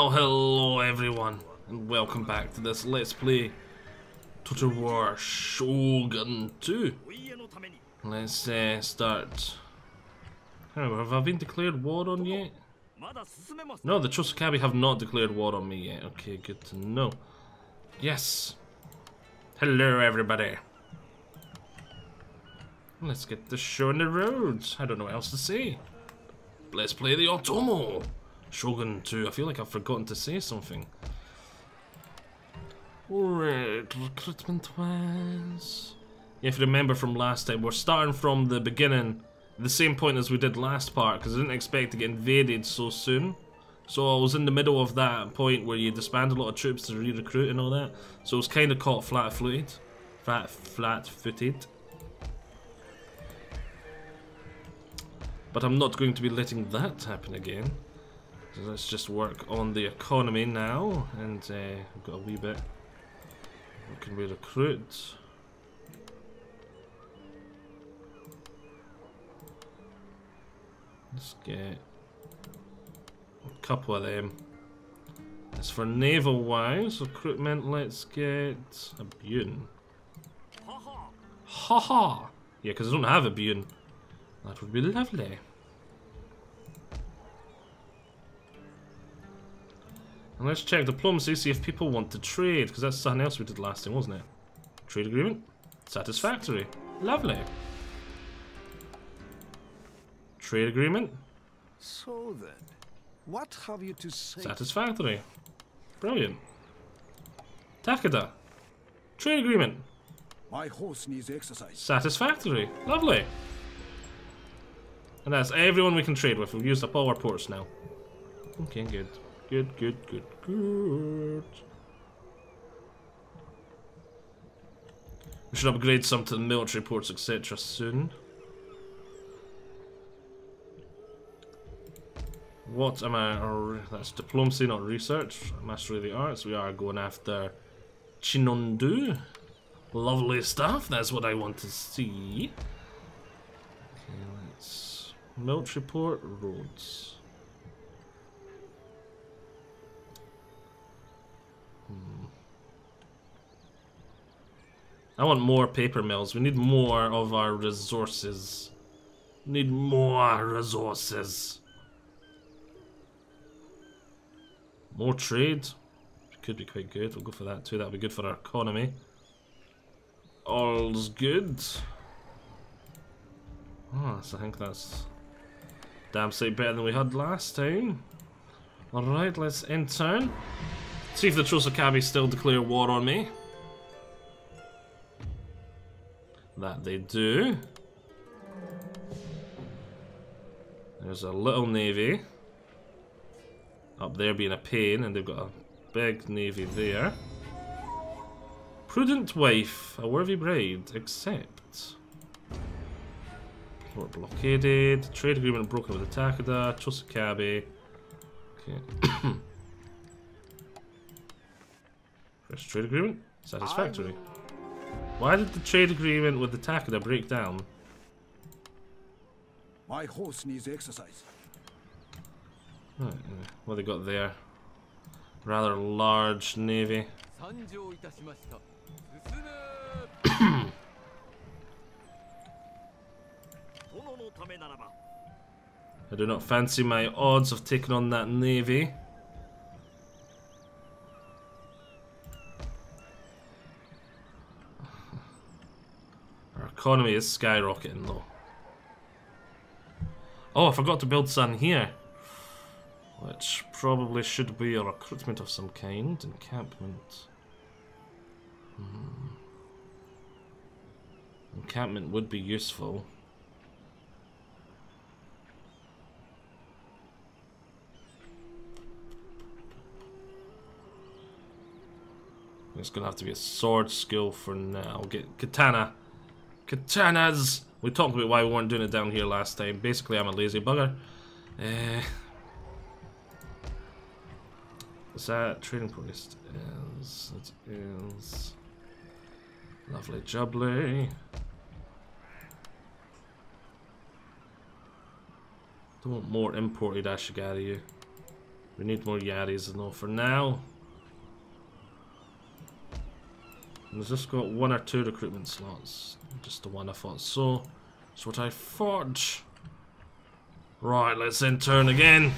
Well, hello everyone, and welcome back to this Let's Play Total War Shogun 2. Let's uh, start. Have I been declared war on yet? No, the Chosokabe have not declared war on me yet. Okay, good to know. Yes. Hello, everybody. Let's get the show on the road. I don't know what else to say. Let's play the Otomo. Shogun 2. I feel like I've forgotten to say something. Alright, recruitment wise. If you remember from last time, we're starting from the beginning, the same point as we did last part, because I didn't expect to get invaded so soon. So I was in the middle of that point where you disband a lot of troops to re-recruit and all that. So I was kind of caught flat-footed. Flat, flat-footed. But I'm not going to be letting that happen again. So let's just work on the economy now, and uh, we've got a wee bit. What can we recruit? Let's get a couple of them. As for naval wise, recruitment, let's get a Bune. Ha ha! Yeah, because I don't have a Bune. That would be lovely. And let's check diplomacy, see if people want to trade, because that's something else we did last time, wasn't it? Trade agreement? Satisfactory. Lovely. Trade agreement? So then, what have you to say? Satisfactory. Brilliant. Takeda. Trade agreement. My horse needs exercise. Satisfactory. Lovely. And that's everyone we can trade with. We've used up all our ports now. Okay, good. Good, good, good, good. We should upgrade some to the military ports, etc. soon. What am I? That's diplomacy, not research. Mastery of the arts. We are going after Chinondu. Lovely stuff. That's what I want to see. Okay, let's military port roads. I want more paper mills. We need more of our resources. Need more resources. More trade. Could be quite good. We'll go for that too. That'll be good for our economy. All's good. Oh, so I think that's damn sight better than we had last time. Alright, let's turn. See if the Chosokabe still declare war on me. That they do. There's a little navy. Up there being a pain, and they've got a big navy there. Prudent wife, a worthy bride, accept. Port blockaded, trade agreement broken with the Takeda, Chosokabe. Okay. First trade agreement? Satisfactory. Why did the trade agreement with the Takeda break down? My horse needs exercise. Hmm, hmm. Right, what they got there? Rather large navy. I do not fancy my odds of taking on that navy. Economy is skyrocketing though. Oh, I forgot to build sun here. Which probably should be a recruitment of some kind. Encampment. Hmm. Encampment would be useful. It's gonna have to be a sword skill for now. Get katana. Katanas! We talked about why we weren't doing it down here last time. Basically, I'm a lazy bugger. Uh, is that trading post? Is it is lovely jubbly. Don't want more imported Ashigaru. We need more Yaris though for now. And has this got one or two recruitment slots? Just the one I thought so. That's what I thought. Right, let's then turn again.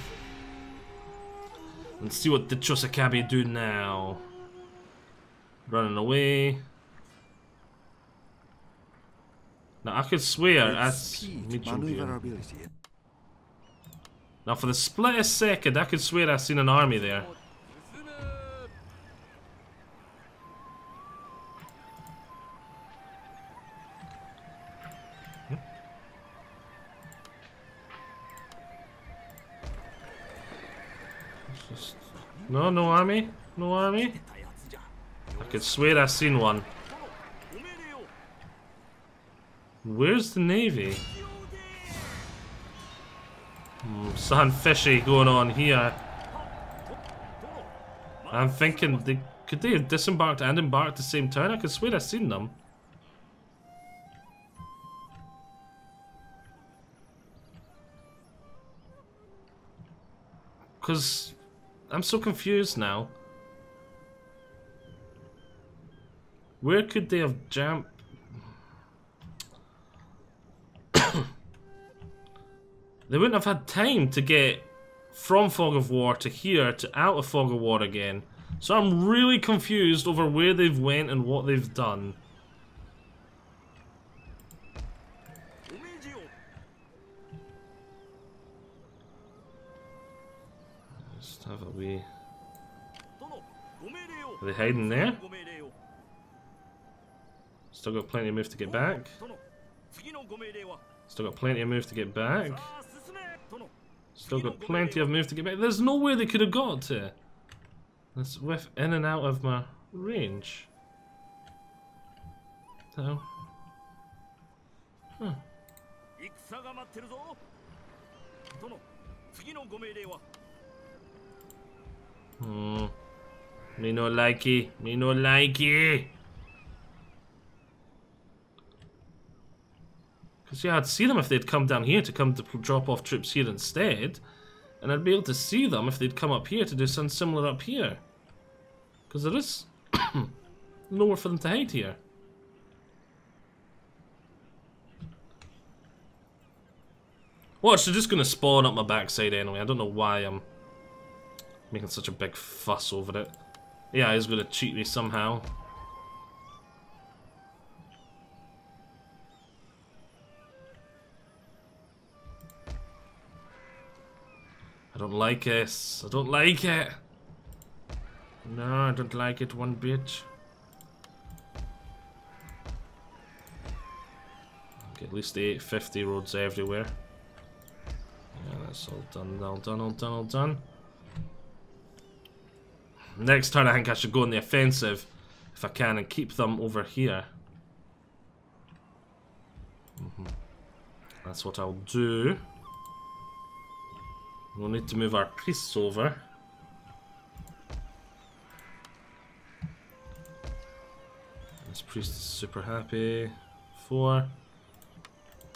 And see what the Chosokabe do now. Running away. Now I could swear that's Speed, medium view. maneuverability. Now for the split a second, I could swear I seen an army there. No, no army? No army? I could swear I seen one. Where's the navy? Hmm, something fishy going on here. I'm thinking, they, could they have disembarked and embarked the same time? I could swear I seen them. Because I'm so confused now. Where could they have jumped? They wouldn't have had time to get from Fog of War to here to out of Fog of War again. So I'm really confused over where they've went and what they've done. Just have a wee... Are they hiding there? Still got plenty of move to get back. Still got plenty of move to get back. Still got plenty of move to get back. There's no way they could have got to. That's with in and out of my range. So. Huh. Mm. Me no likey. Me no likey. Because, yeah, I'd see them if they'd come down here to come to drop off troops here instead. And I'd be able to see them if they'd come up here to do something similar up here. Because there is nowhere for them to hide here. Watch, they're just going to spawn up my backside anyway. I don't know why I'm making such a big fuss over it. Yeah, he's to cheat me somehow. I don't like this. I don't like it. No, I don't like it one bit. Okay, at least the 850 roads everywhere. Yeah, that's all done, all done, all done, all done. Next turn, I think I should go on the offensive if I can and keep them over here. Mhm. That's what I'll do. We'll need to move our priests over. This priest is super happy. Four.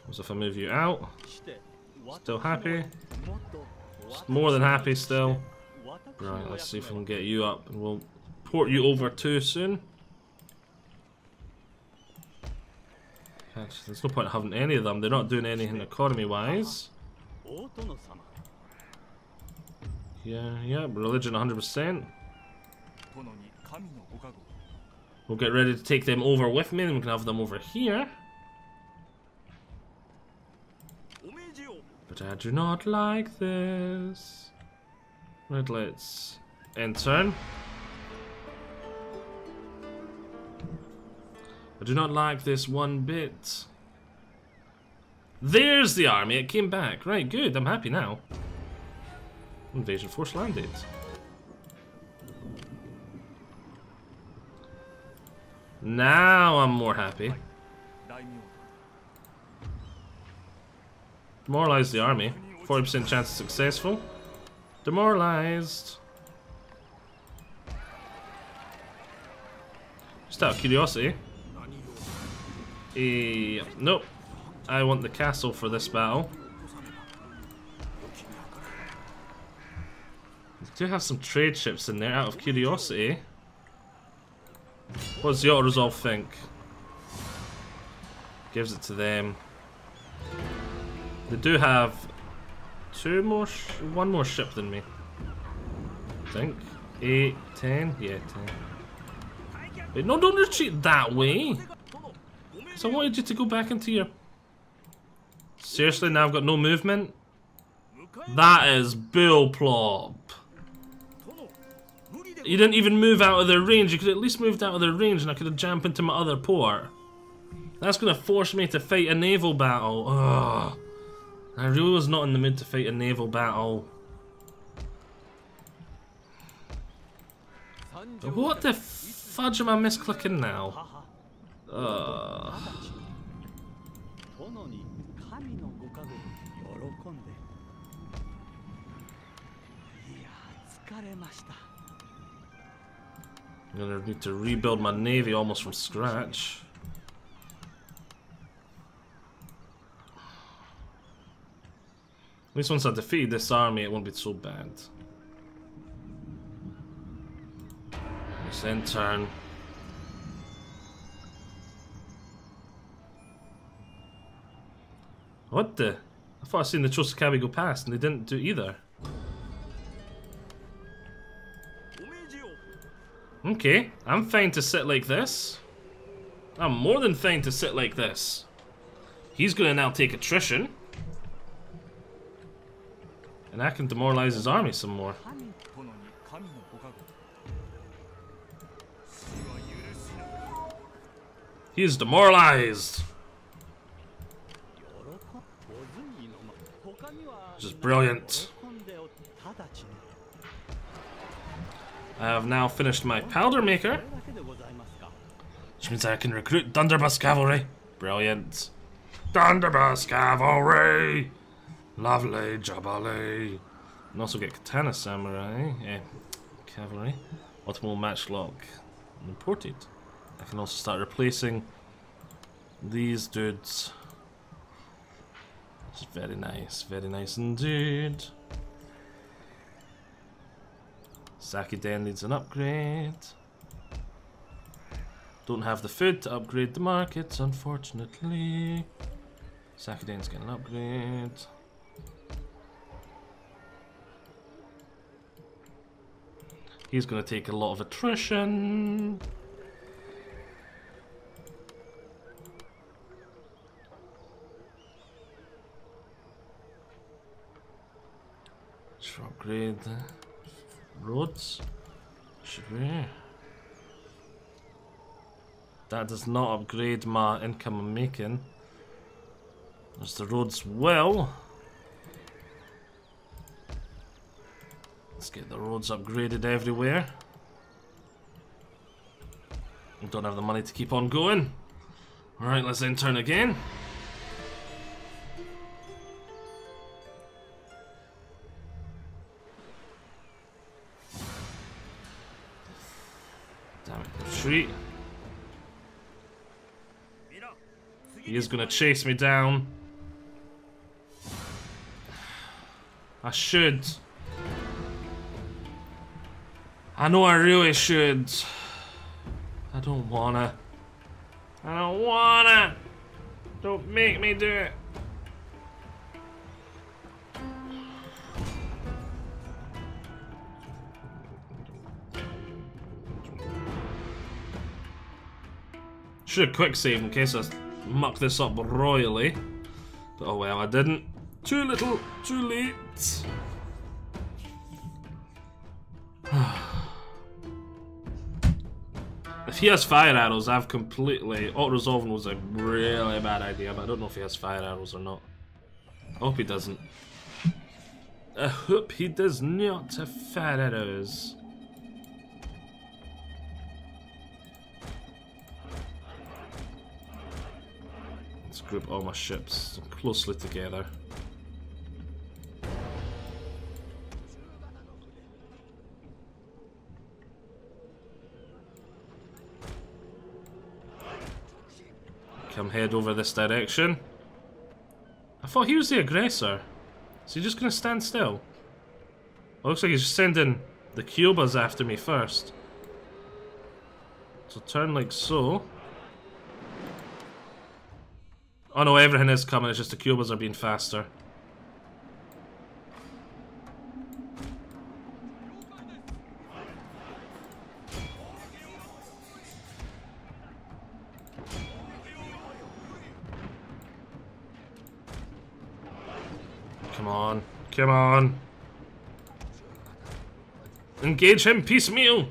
What if I move you out? Still happy? More than happy still. Right, let's see if we can get you up. and We'll port you over too soon. Actually, there's no point having any of them. They're not doing anything economy-wise. Yeah, yeah, religion 100%. We'll get ready to take them over with me, and we can have them over here. But I do not like this. Right, let's end turn. I do not like this one bit. There's the army, it came back. Right, good, I'm happy now. Invasion force landed. Now I'm more happy. Demoralize the army. 40% chance of successful. Demoralized. Just out of curiosity. Eh, nope. I want the castle for this battle. Do have some trade ships in there out of curiosity. What does the auto resolve think? Gives it to them. They do have two more, one more ship than me. I think. Eight, ten? Yeah, ten. Wait, no, don't retreat that way! So I wanted you to go back into your... Seriously, now I've got no movement? That is bull plop. You didn't even move out of their range. You could at least moved out of their range and I could have jumped into my other port. That's going to force me to fight a naval battle. Ugh. I really was not in the mood to fight a naval battle. What the fudge am I misclicking now? I'm gonna need to rebuild my navy almost from scratch. At least once I defeat this army, it won't be so bad. This end turn. What the? I thought I'd seen the Chosokabe go past, and they didn't do either. Okay, I'm fine to sit like this. I'm more than fine to sit like this. He's gonna now take attrition. And that can demoralize his army some more. He is demoralized! is brilliant. I have now finished my powder maker. Which means I can recruit Thunderbuss Cavalry. Brilliant. Thunderbuss Cavalry! Lovely Jabali. And also get Katana Samurai. Eh, cavalry. Optimal matchlock. Imported. I can also start replacing these dudes. It's very nice, very nice indeed. Sakiden needs an upgrade. Don't have the food to upgrade the markets, unfortunately. Sakiden's getting an upgrade. He's going to take a lot of attrition. Should upgrade roads? Should we? That does not upgrade my income I'm making. As the roads will. Get the roads upgraded everywhere. We don't have the money to keep on going. Alright, let's then turn again. Damn it, retreat. He is gonna chase me down. I should. I know I really should. I don't wanna. I don't wanna. Don't make me do it. Should have quick save in case I muck this up royally. But oh well, I didn't. Too little, too late. If he has fire arrows, I've completely... Auto-resolving was a really bad idea, but I don't know if he has fire arrows or not. I hope he doesn't. I hope he does not have fire arrows. Let's group all my ships closely together. Come head over this direction. I thought he was the aggressor. Is he just gonna stand still? looks like he's sending the Kyubas after me first. So turn like so. Oh no, everything is coming, it's just the Kyubas are being faster. On. Come on. Engage him piecemeal.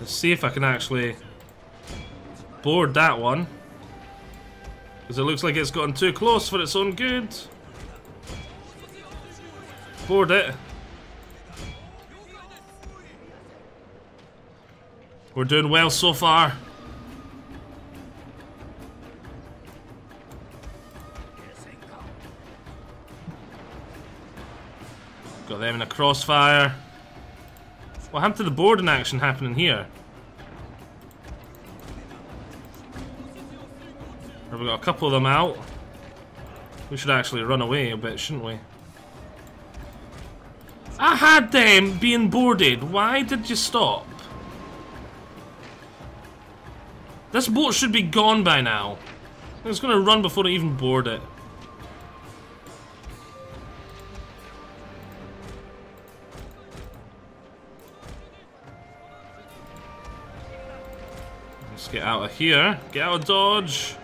Let's see if I can actually board that one. Because it looks like it's gotten too close for its own good. Board it. We're doing well so far. Got them in a crossfire. What happened to the boarding action happening here? We got a couple of them out? We should actually run away a bit, shouldn't we? I had them being boarded. Why did you stop? This boat should be gone by now. It's gonna run before I even board it. Let's get out of here. Get out of Dodge.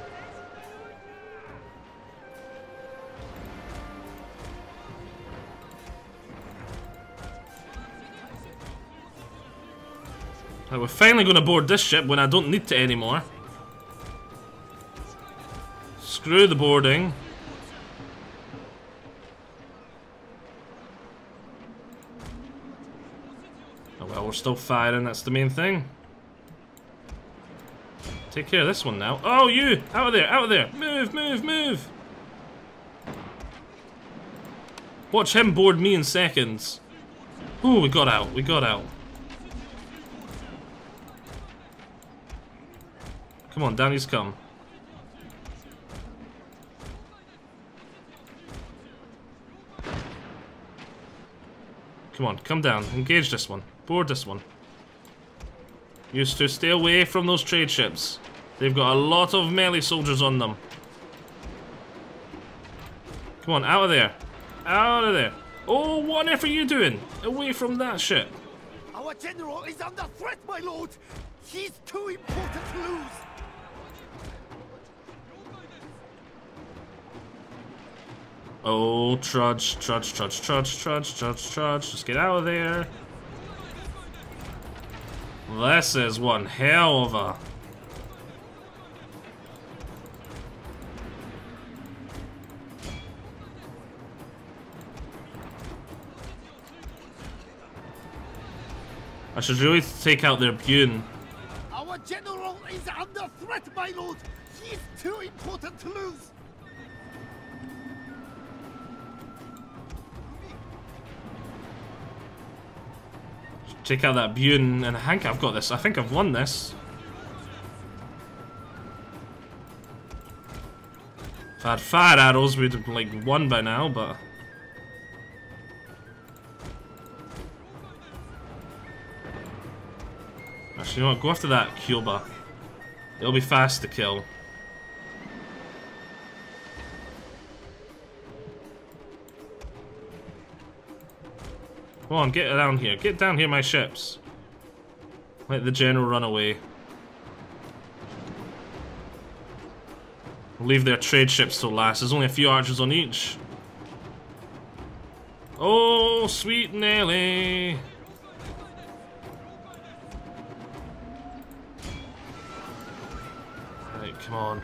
Right, we're finally going to board this ship when I don't need to anymore. Screw the boarding. Oh well, we're still firing, that's the main thing. Take care of this one now. Oh, you! Out of there, out of there! Move, move, move! Watch him board me in seconds. Ooh, we got out, we got out. Come on, Danny's come. Come on, come down. Engage this one. Board this one. Used to stay away from those trade ships. They've got a lot of melee soldiers on them. Come on, out of there. Out of there. Oh, what on earth are you doing? Away from that ship. Our general is under threat, my lord! He's too important to lose! Oh, trudge, trudge, trudge, trudge, trudge, trudge, trudge. Just get out of there. This is one hell of a... I should really take out their Bune. Our general is under threat, my lord! He's too important to lose! Take out that Bune, and I think I've got this. I think I've won this. If I had fire arrows, we'd have like won by now, but... Actually, you know what? Go after that Kyuba. It'll be fast to kill. Come on, get down here. Get down here, my ships. Let the general run away. Leave their trade ships till last. There's only a few archers on each. Oh, sweet Nelly. Right, come on.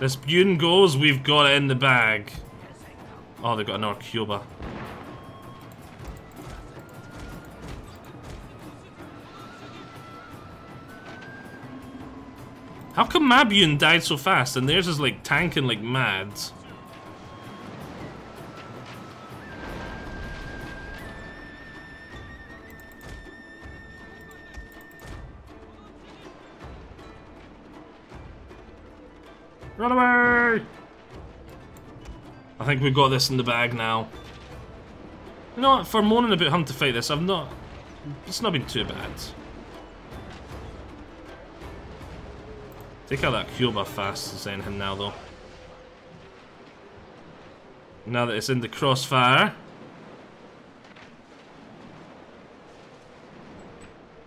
This Bune goes, we've got it in the bag. Oh, they've got another Cuba. How come Mabune died so fast and theirs is like tanking like mad? Run away! I think we've got this in the bag now. You know what, for moaning about having to fight this, I've not... It's not been too bad. Take out that Kyoba fast as anything now, though. Now that it's in the crossfire.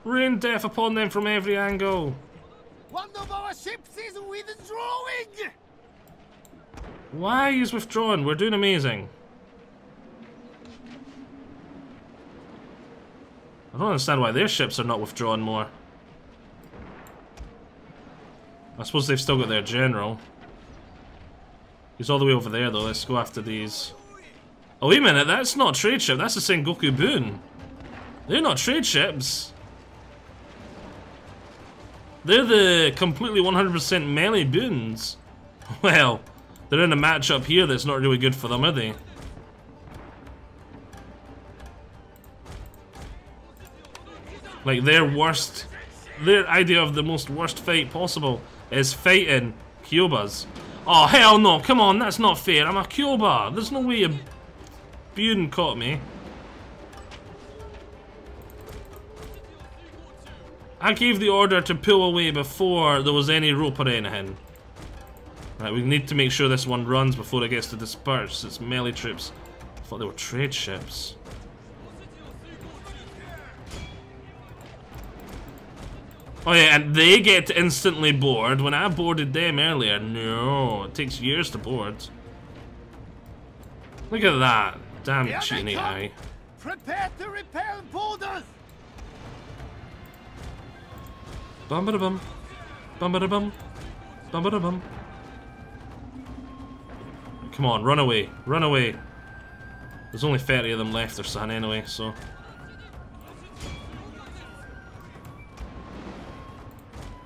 Rain death upon them from every angle. One of our ships is withdrawing! Why is withdrawn? We're doing amazing. I don't understand why their ships are not withdrawn more. I suppose they've still got their general. He's all the way over there though, let's go after these. Oh wait a minute, that's not a trade ship, that's a Sengoku Bune. They're not trade ships. They're the completely 100% melee boons. Well, they're in a matchup here that's not really good for them, are they? Like, their worst... Their idea of the most worst fight possible is fighting Cubas. Oh, hell no, come on, that's not fair. I'm a Kyoba. There's no way a Bune caught me. I gave the order to pull away before there was any rope or anything. Right, we need to make sure this one runs before it gets to disperse. It's melee troops. I thought they were trade ships. Oh yeah, and they get instantly bored. When I boarded them earlier, no, it takes years to board. Look at that. Damn Here cheating. AI. Prepare to repel borders! Bum ba bum. Bum ba bum. Bum ba bum. Come on, run away. Run away. There's only 30 of them left or something anyway, so.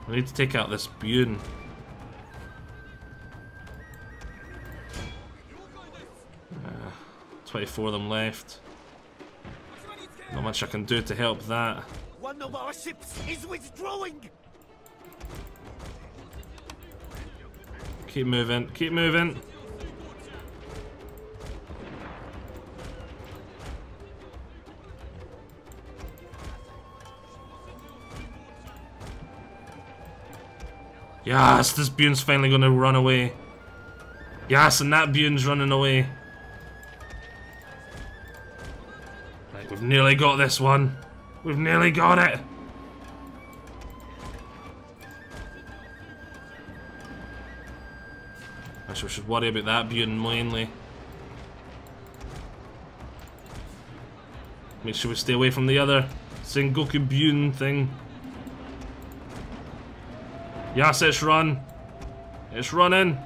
I need to take out this Bune. Uh, 24 of them left. Not much I can do to help that. One of our ships is withdrawing! Keep moving, keep moving. Yes, this Bune's finally gonna run away. Yes, and that Bune's running away. Right, we've nearly got this one. We've nearly got it. Actually, we should worry about that Bune mainly. Make sure we stay away from the other Sengoku Bune thing. Yes, it's run. It's running.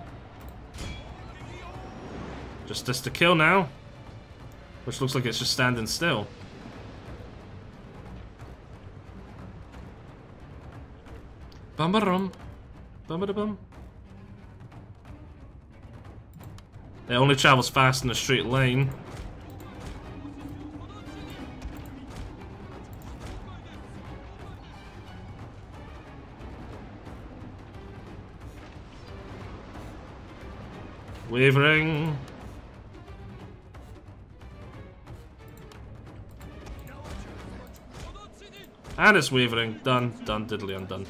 Just this to kill now. Which looks like it's just standing still. Bum ba rum. Bum ba bum. It only travels fast in a straight line. Wavering. And it's wavering. Done, done, diddly undone.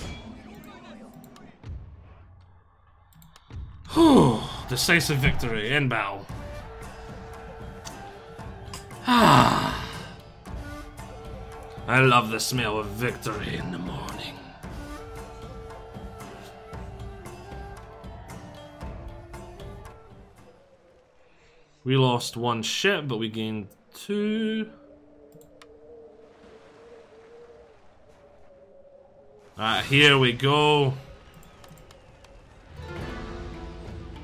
Whew. Decisive victory in battle. Ah. I love the smell of victory in the morning. We lost one ship, but we gained two. Alright, here we go.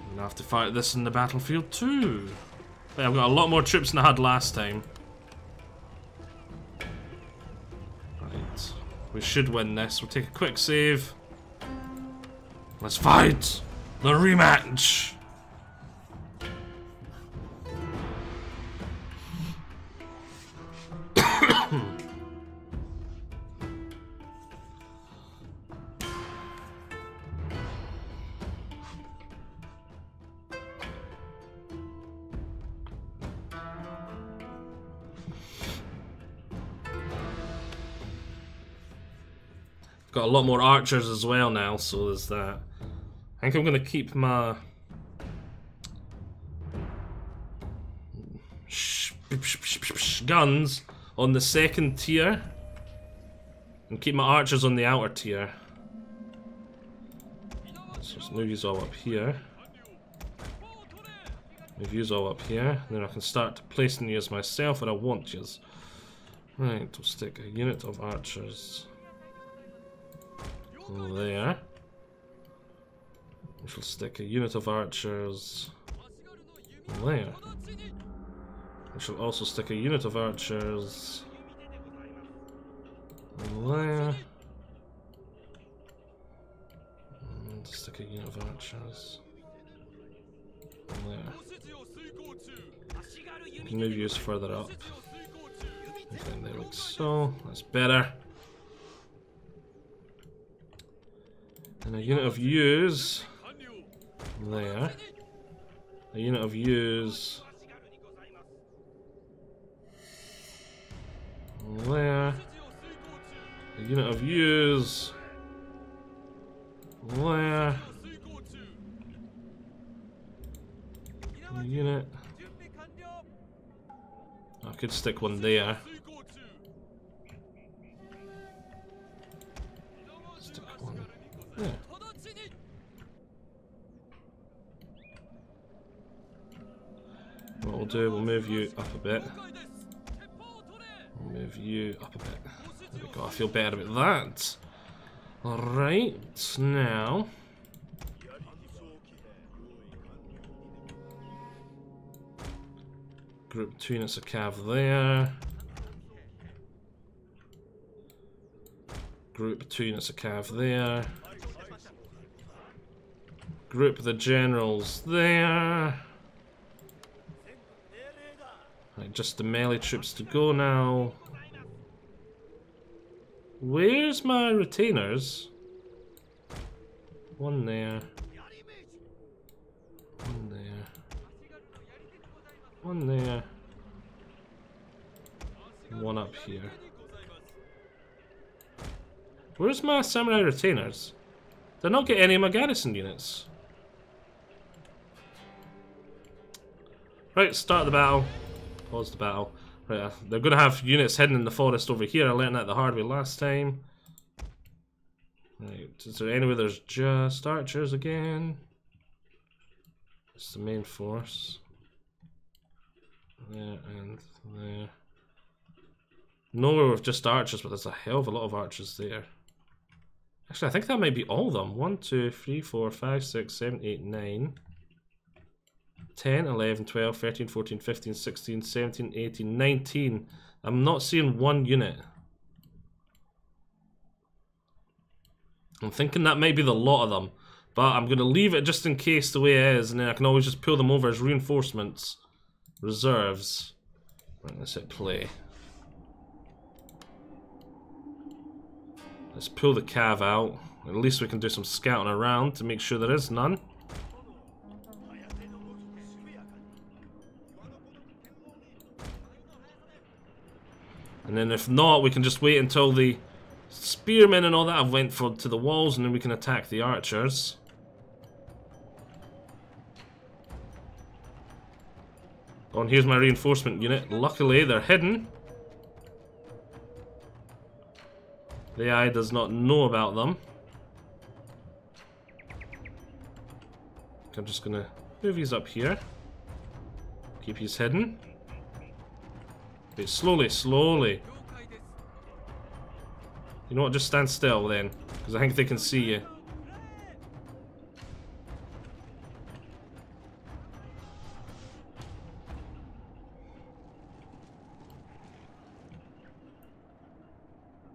Gonna have to fight this in the battlefield too. But I've got a lot more troops than I had last time. Right. We should win this. We'll take a quick save. Let's fight! The rematch! Got a lot more archers as well now, so there's that. I think I'm gonna keep my guns on the second tier and keep my archers on the outer tier. Let's move these all up here. Move these all up here. Then I can start placing these myself where I want these. Right, we'll stick a unit of archers there. We shall stick a unit of archers there. We shall also stick a unit of archers there. And stick a unit of archers there. We can move yours further up. Okay, there like so. That's better. And a unit of use there. A unit of use there. A unit of use there. A unit. I could stick one there. Yeah. What we'll do, we'll move you up a bit. Move you up a bit. There we go, I feel better about that. Alright, now... Group 2 units of cav there. Group 2 units of cav there. Group the generals there. Right, just the melee troops to go now. Where's my retainers? One there. One there. One there. One up here. Where's my samurai retainers? Did I not get any of my garrison units? Right, start the battle. Pause the battle. Right, uh, they're going to have units hidden in the forest over here. I learned that the hard way last time. Right, is there anywhere there's just archers again? It's the main force. There and there. Nowhere with just archers, but there's a hell of a lot of archers there. Actually, I think that might be all of them. 1, 2, 3, 4, 5, 6, 7, 8, 9. 10, 11, 12, 13, 14, 15, 16, 17, 18, 19. I'm not seeing one unit. I'm thinking that might be the lot of them. But I'm going to leave it just in case the way it is, and then I can always just pull them over as reinforcements. Reserves. Right, let's hit play. Let's pull the cav out. At least we can do some scouting around to make sure there is none. And then if not, we can just wait until the spearmen and all that have went for to the walls and then we can attack the archers. Oh, and here's my reinforcement unit. Luckily, they're hidden. The AI does not know about them. I'm just gonna move these up here. Keep these hidden. Slowly, slowly. You know what, just stand still then. Because I think they can see you.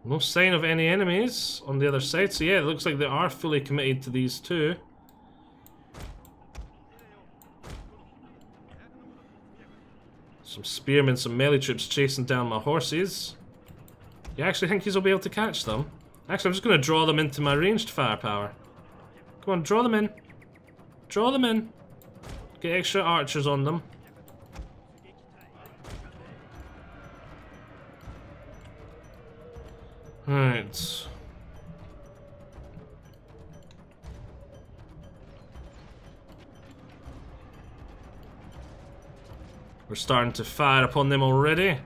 No sign of any enemies on the other side. So yeah, it looks like they are fully committed to these two. Some spearmen, some melee troops chasing down my horses. You actually think he'll be able to catch them? Actually, I'm just going to draw them into my ranged firepower. Come on, draw them in. Draw them in. Get extra archers on them. Right. We're starting to fire upon them already.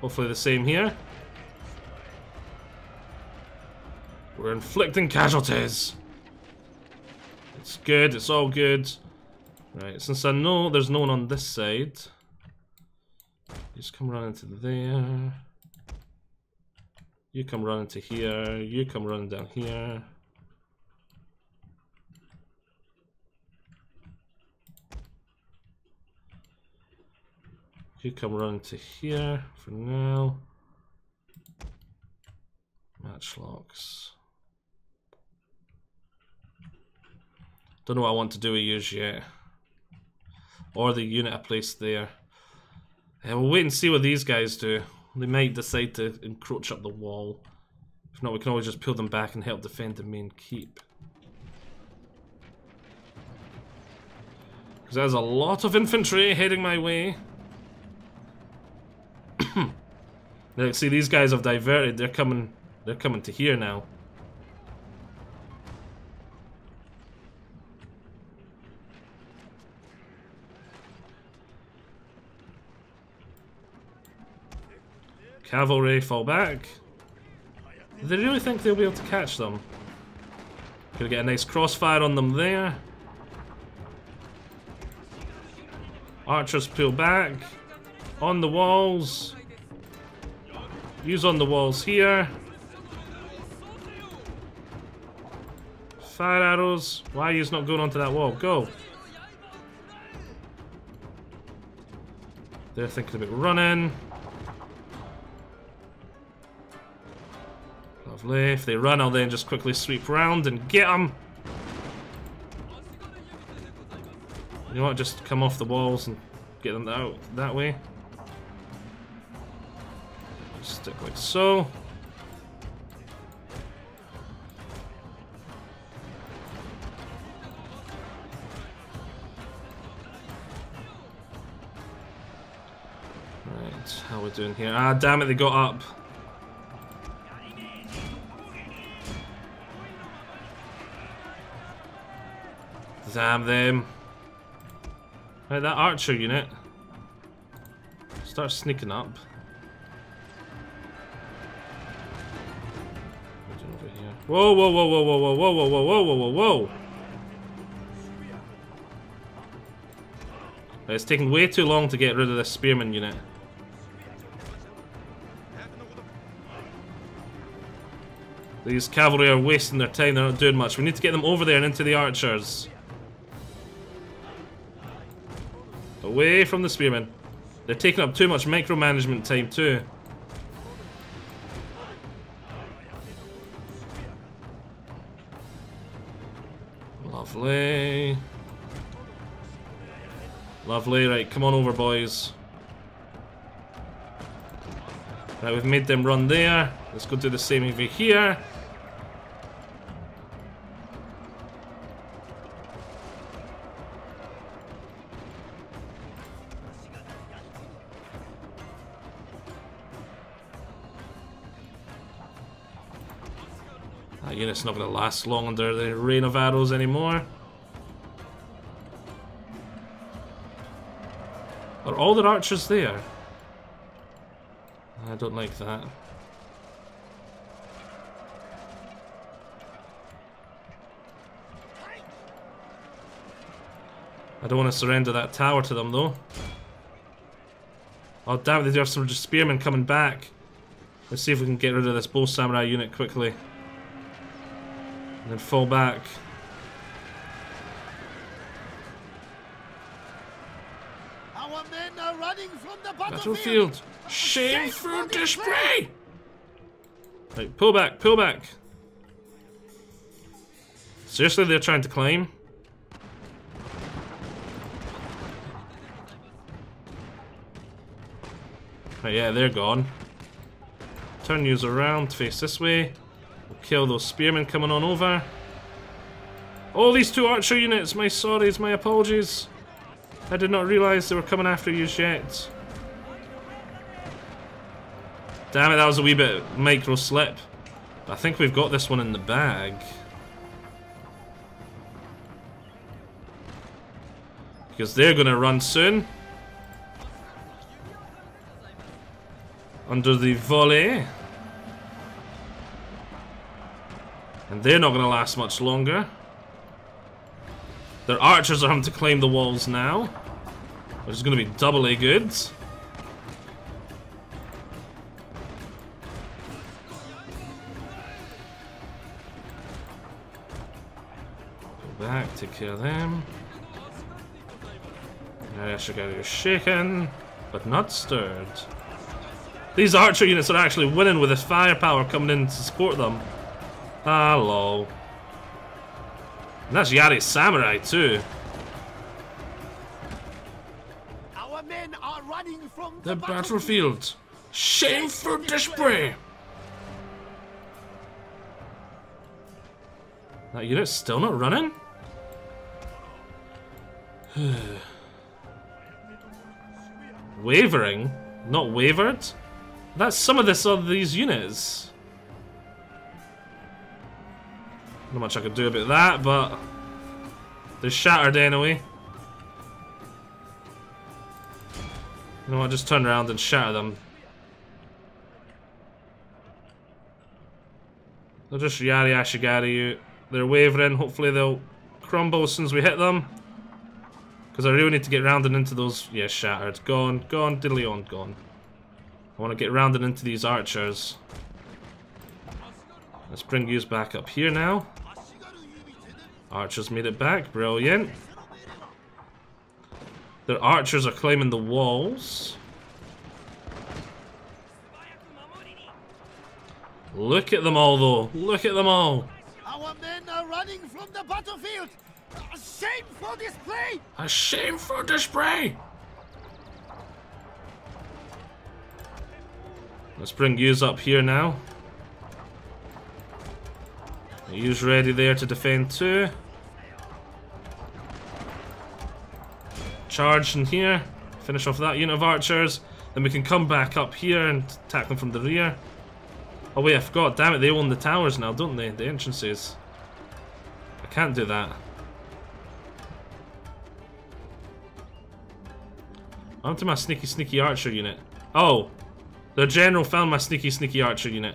Hopefully the same here. We're inflicting casualties. It's good, it's all good. Right, since I know there's no one on this side, just come running to there. You come running to here, you come running down here. You come running to here for now. Matchlocks. Don't know what I want to do with yours yet. Or the unit I placed there. And we'll wait and see what these guys do. They might decide to encroach up the wall. If not, we can always just pull them back and help defend the main keep. Because there's a lot of infantry heading my way. Hmm. now, see, these guys have diverted. They're coming. They're coming to here now. Cavalry fall back. They really think they'll be able to catch them? Gonna get a nice crossfire on them there. Archers pull back. On the walls. Use on the walls here. Fire arrows. Why are you not going onto that wall? Go. They're thinking about running. Lovely. If they run, I'll then just quickly sweep round and get them. You know what? Just come off the walls and get them out that way. Stick like so. Right, how we doing here? Ah, damn it, they got up. Damn them. Right, that archer unit. Start sneaking up. Whoa, whoa, whoa, whoa, whoa, whoa, whoa, whoa, whoa, whoa, whoa, whoa, whoa. It's taking way too long to get rid of this spearman unit. These cavalry are wasting their time, they're not doing much. We need to get them over there and into the archers. Away from the spearmen. They're taking up too much micromanagement time too. Lovely, right, come on over boys. Right, we've made them run there. Let's go do the same over here. That unit's not going to last long under the rain of arrows anymore. All the archers there? I don't like that. I don't want to surrender that tower to them though. Oh damn it, they do have some spearmen coming back. Let's see if we can get rid of this bow samurai unit quickly. And then fall back. Our men are running from the Battlefield. battlefield. Shame for display. Right, pull back, pull back. Seriously, they're trying to climb? Right, yeah, they're gone. Turn yous around, face this way. We'll kill those spearmen coming on over. Oh, these two archer units! My sorries, my apologies. I did not realise they were coming after you yet. Damn it, that was a wee bit micro slip. I think we've got this one in the bag. Because they're going to run soon. Under the volley. And they're not going to last much longer. Their archers are having to climb the walls now. Which is going to be doubly good. Back, take care of them. Yashigari is shaken, but not stirred. These archer units are actually winning with this firepower coming in to support them. Ah, Hello. And that's Yari's samurai too. Our men are running from The battlefield. Shame for display. That unit's still not running? Wavering? Not wavered? That's some of this of these units. Not much I could do about that, but they're shattered anyway. You know what, just turn around and shatter them. They'll just yari ashigaru you. They're wavering, hopefully they'll crumble as soon as we hit them. Because I really need to get rounded into those... Yeah, shattered. Gone, gone, diddly on, gone. I want to get rounded into these archers. Let's bring you back up here now. Archers made it back, brilliant. Their archers are climbing the walls. Look at them all though, look at them all. Our men are running from the battlefield. A shame for display. A shame for display. Let's bring yous up here now. Yous ready there to defend too. Charge in here. Finish off that unit of archers. Then we can come back up here and attack them from the rear. Oh wait, I forgot. Damn it, they own the towers now, don't they? The entrances. I can't do that. Onto my sneaky sneaky archer unit. Oh! The general found my sneaky sneaky archer unit.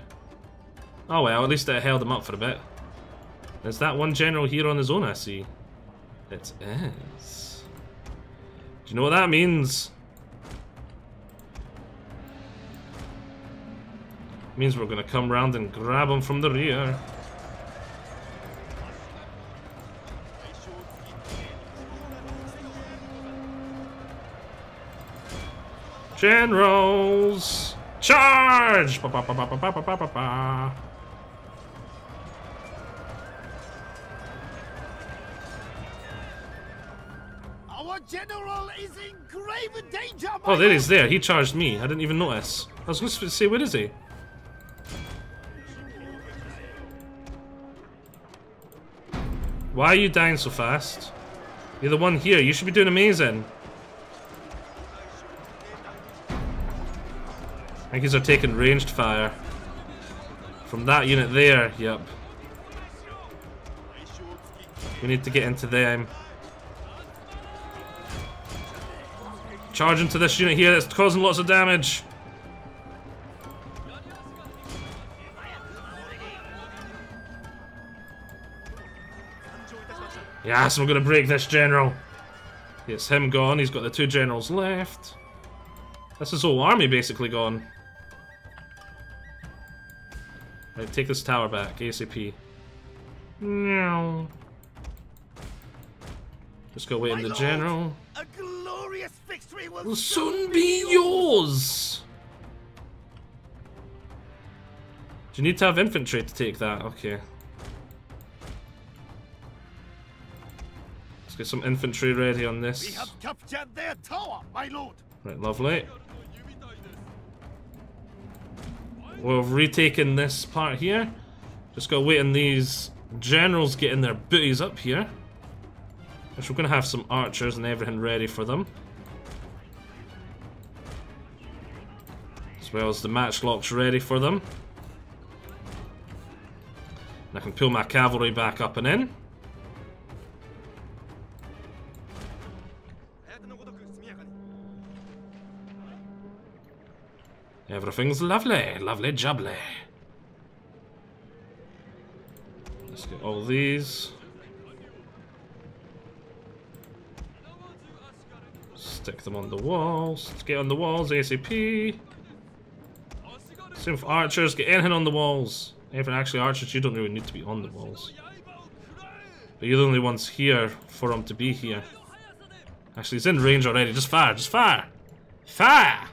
Oh well, at least I held him up for a bit. There's that one general here on his own, I see. It is. Do you know what that means? Means we're gonna come round and grab him from the rear. Generals, charge! Ba, ba, ba, Our general is in grave danger. Oh, there he's there. He charged me. I didn't even notice. I was going to say, where is he? Why are you dying so fast? You're the one here. You should be doing amazing. Think he's are taking ranged fire. From that unit there, yep. We need to get into them. Charge into this unit here that's causing lots of damage. Yes, we're gonna break this general. It's him gone, he's got the two generals left. That's his whole army basically gone. Right, take this tower back, ACP. No. Just go wait in the lord, general. A glorious victory will, Will soon be yours. Do you need to have infantry to take that? Okay. Let's get some infantry ready on this. We this. have captured their tower, my lord. Right, lovely. We've retaken this part here. Just gotta wait on these generals getting their booties up here. Which we're gonna have some archers and everything ready for them. As well as the matchlocks ready for them. And I can pull my cavalry back up and in. Everything's lovely, lovely jubbly. Let's get all these. Stick them on the walls. Let's get on the walls ACP. Same with archers, get anything on the walls. Even actually archers, you don't really need to be on the walls. But you're the only ones here for him to be here. Actually, he's in range already. Just fire, just fire! Fire!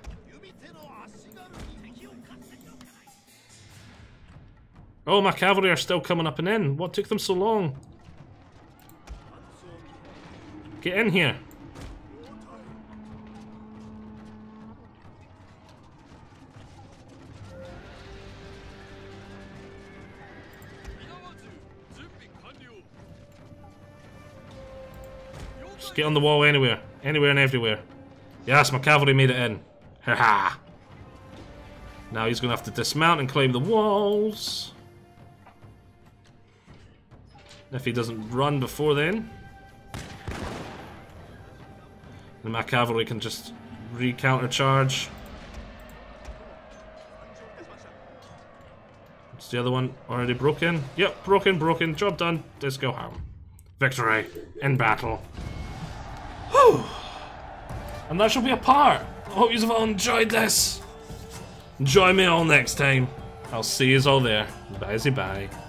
Oh, my cavalry are still coming up and in. What took them so long? Get in here. Just get on the wall anywhere. Anywhere and everywhere. Yes, my cavalry made it in. Ha ha. Now he's going to have to dismount and climb the walls. If he doesn't run before then. Then my cavalry can just re-counter charge. What's the other one? Already broken? Yep, broken, broken. Job done. Let's go home. Victory in battle. Whew. And that shall be a part. I hope you've all enjoyed this. Join me all next time. I'll see you all there. Bye bye.